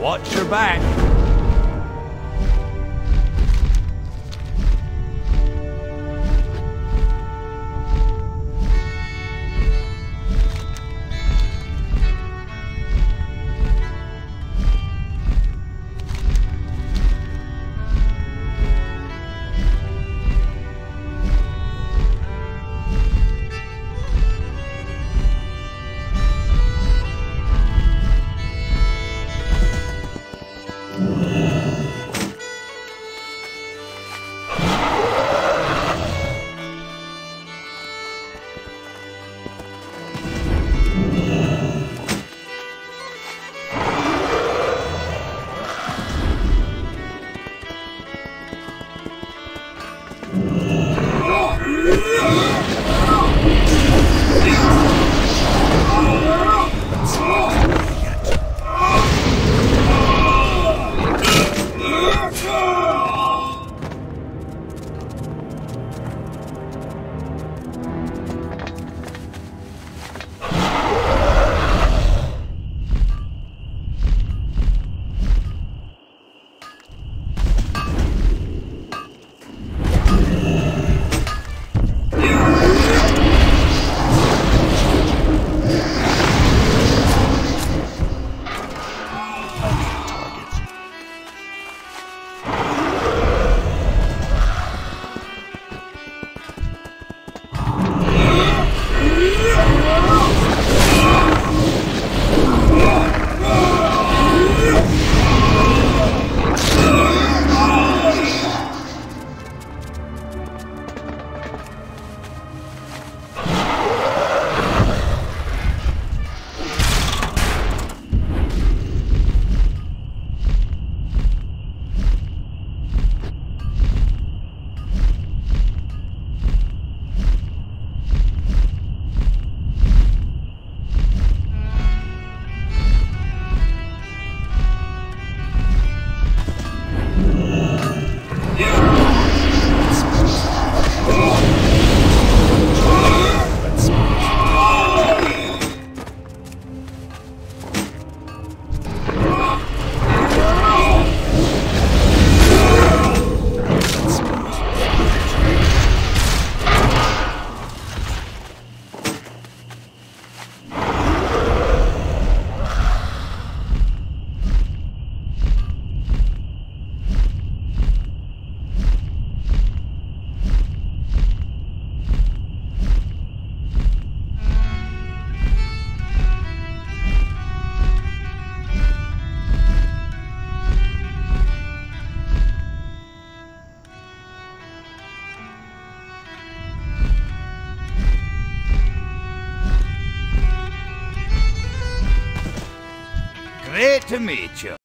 Watch your back. Great to meet you.